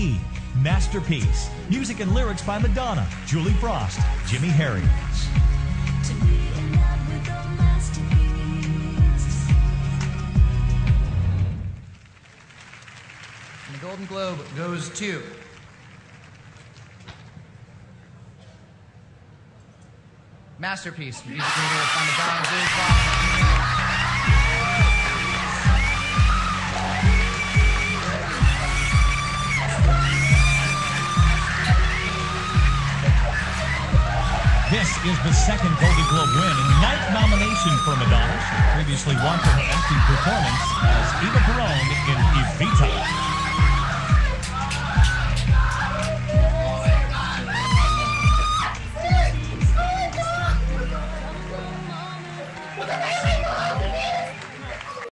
E. Masterpiece. Music and lyrics by Madonna, Julie Frost, Jimmy Harry. To be in love with a masterpiece. And the Golden Globe goes to. Masterpiece, music video by Madonna, is the second Golden Globe win and ninth nomination for Madonna. She previously won for her acting performance as Eva Perón in Evita. Oh what